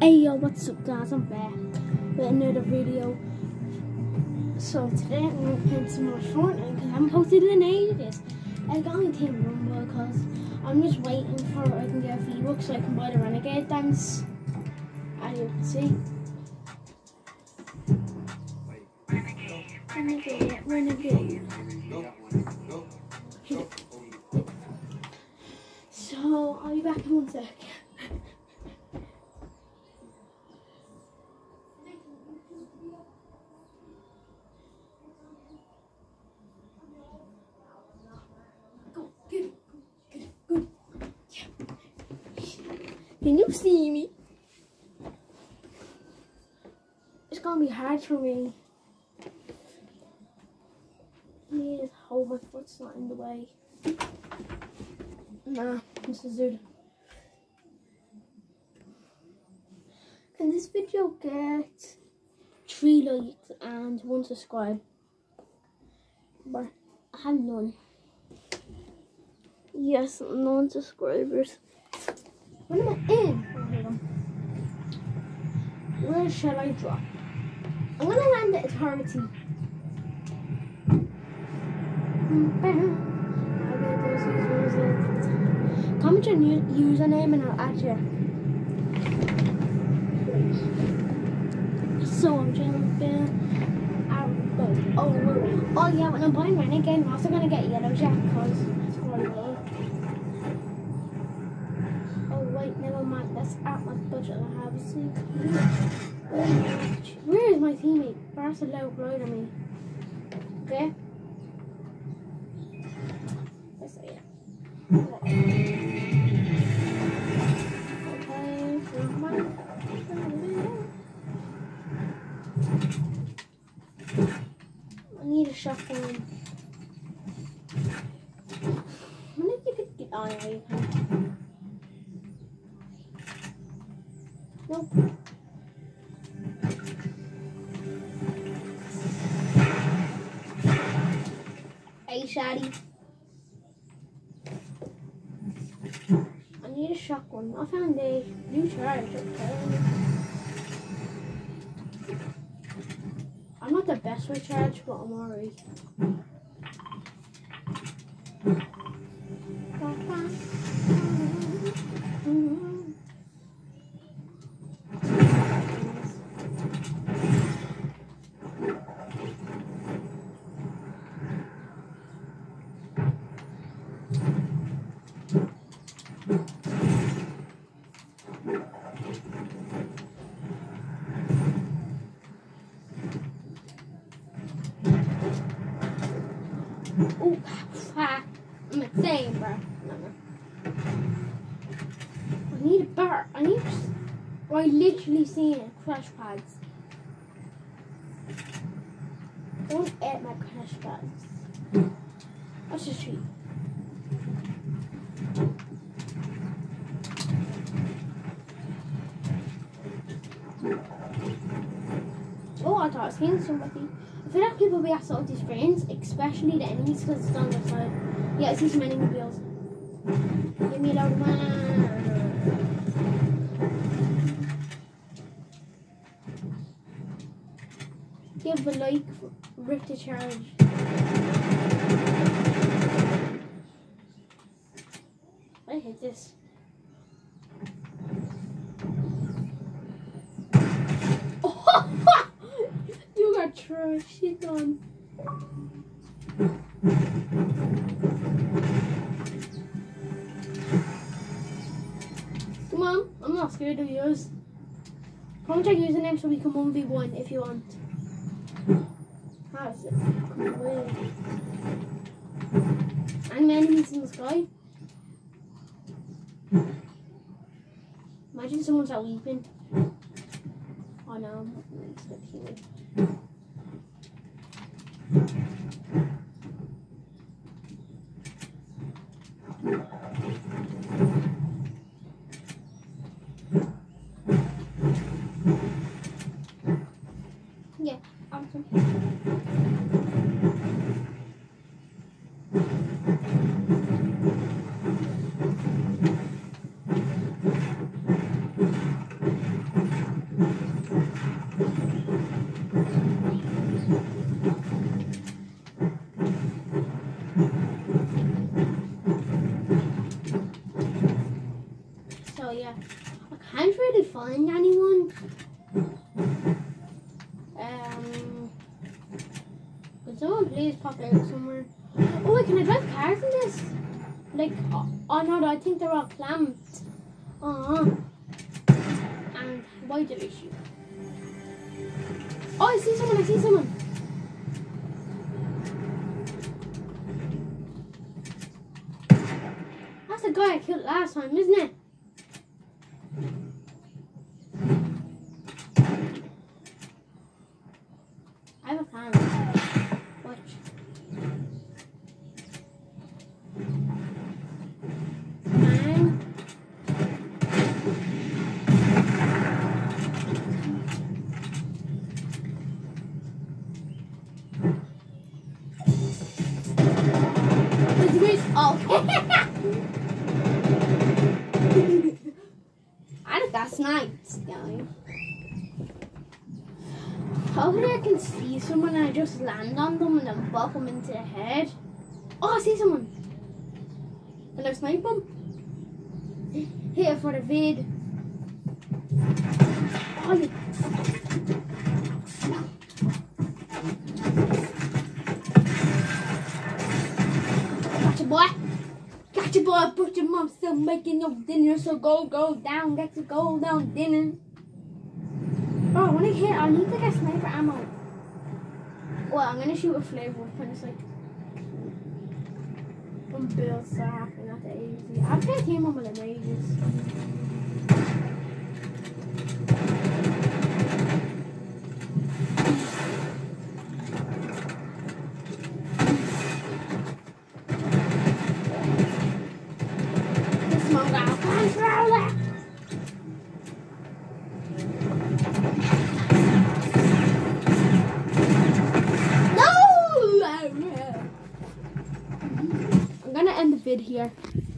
Hey yo, what's up guys? I'm back with another video. So today I'm going to play some more Fortnite because I haven't posted in ages. I got only take one because I'm just waiting for I can get a V-Book so I can buy the Renegade dance. As you can see. Renegade, Renegade. So I'll be back in one sec. Go, get it, get it, good. Yeah. Can you see me? It's gonna be hard for me. Please hold my foot's not in the way. Nah, this is it. Can this video get three likes and one subscribe? But I have none. Yes, none subscribers. When am I in? Where shall I drop? I'm gonna land at authority. Comment your new username and I'll add you. So I'm jumping. Oh, oh, oh yeah, when I'm buying Renegade, I'm also gonna get Yellow Jack because it's really low. Oh wait, never mind. That's at my budget. I have see. Where is my teammate? That's a low blow to me. Okay. Let's see it. Okay. I need a shotgun. I wonder if you could get. Oh, yeah, you can. Hey, Shaddy. I need a shotgun. I found a new charge. Okay. I'm not the best with charge, but I'm alright. Ooh, ha. I'm insane, bro. I need a bar. I need. I literally seen crash pads. Don't eat my crash pads. That's a treat. Oh, I thought I was somebody. I feel people will be all these friends, especially the enemies, because it's on their side. Yeah, I see wheels. Give me that one. Give a like, rip the charge. I hate this. you shit on. Come on, I'm not scared of yours. Comment your username so we can 1v1 if you want. How is it? Away. Enemies in the sky. Imagine someone's out weeping. Oh no, Okay. Find anyone. Um, could someone please pop out somewhere? Oh, wait, can I drive cars in this? Like, oh, oh no, I think they're all clamped. Huh. And why did I shoot? Oh, I see someone, I see someone. That's the guy I killed last time, isn't it? I have a plan. Watch. Grease? Oh. I think that's nice, guy. Hopefully I can see someone and I just land on them and then bop them into the head. Oh, I see someone. Can I snipe them? Here for the vid. Oh, you... Gotcha, boy. Gotcha, boy. But your mom's still making your dinner, so go, go down. Get to go down dinner. Oh, when I hit, I need to get sniper ammo. Well, I'm gonna shoot a flavor when it's like when builds start happening at the easy. I've played team on with the ages. This one got a controller. No! I'm gonna end the vid here. Bye.